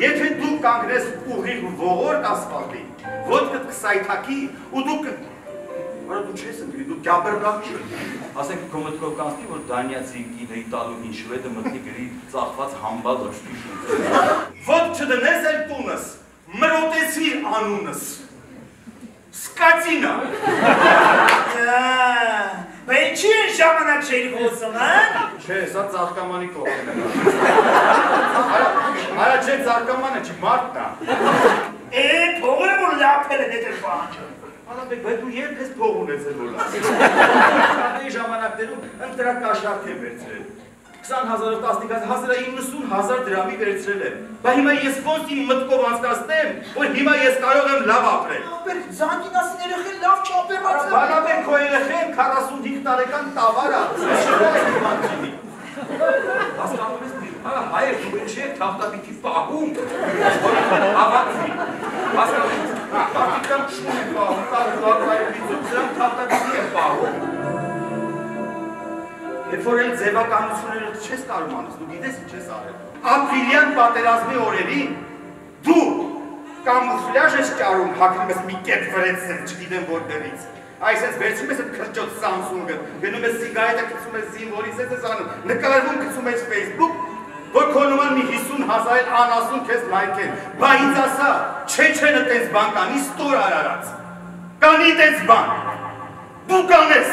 Եթե դու կանգնես ուղիղ ողորկ ասֆալտի, ոտքդ կսայթակի ու դու կ... Արա դու չես ընկնի, դու գյաբրգակ չի։ Ասենք քո մտքով կանցնի, որ դանիացի կինոյի տալուհին շվեդը մտնի գրի ծախված համբալ շունչ։ Ոտք չդնես էլ տունս, մրոտեցի անունս։ Սկացինա։ Բայց չի ժամանակ չէր խոսում, հա? Չէ, սա ծաղկամանի կողքն է։ Ծաղկամանը չի, մարդն է։ Է, փողը որ լապել է դեր բան։ Անաբեկ, բայց դու երբ ես փող ունեցել որ Այդ ժամանակներում ընտրակաշարք է վերցրել։ 20000-ով 15000-ը 90000 դրամի վերցրել եմ։ Բա հիմա ես ոնց իմ մտքով անցկացնեմ, որ հիմա ես կարող եմ լավ ապրել։ Ապեր զանգինասին երեխեն լավ չապերած է։ Բանաբեն քո երեխեն 45 տարեկան տավար է։ Հասկանում ես, հա, հայեր դու ինչ է թախտապիտի պահում։ Հավատի։ Հասկանում ես, Մարդիկան շուն են պահում, տար լավայր բիծում, սրանք թախտակի են պահում։ Երբ որ էլ ձևականությունները չես կարում անես, դու գիտես ինչ ես արել։ Ապրիլյան պատերազմի օրերին դու կամուֆլյաժ ես ճարում, հագնում ես մի կետ վրեցել, չգիտեմ որտեղից։ Այսպես վերցնում ես այդ քրջոտ Samsung-ը, գնում ես սիգարետը գցում ես զինվորից ես ես անում, նկարվում գցում ես Facebook, որ քո նման մի 50000 անասուն քեզ լայքեն։ Բա ինձ ասա, չէ չէ նտես բան կանի ստոր արարած։ Կանի տես բան։ Դու կանես։